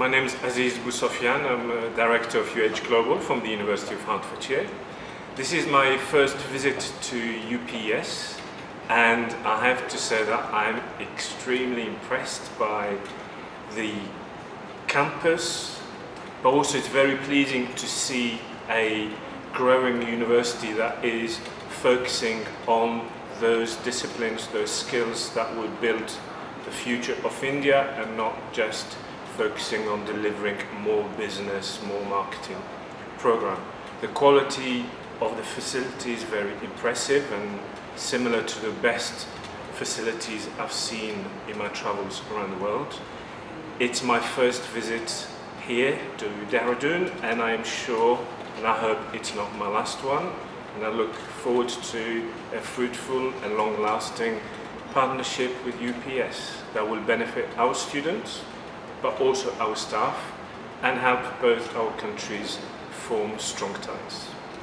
My name is Aziz Boussofiane. I'm a director of UH Global from the University of Hertfordshire. This is my first visit to UPES and I have to say that I'm extremely impressed by the campus but also it's very pleasing to see a growing university that is focusing on those disciplines, those skills that would build the future of India and not just focusing on delivering more business, more marketing program. The quality of the facility is very impressive and similar to the best facilities I've seen in my travels around the world. It's my first visit here to Dehradun and I'm sure and I hope it's not my last one and I look forward to a fruitful and long-lasting partnership with UPES that will benefit our students but also our staff and help both our countries form strong ties.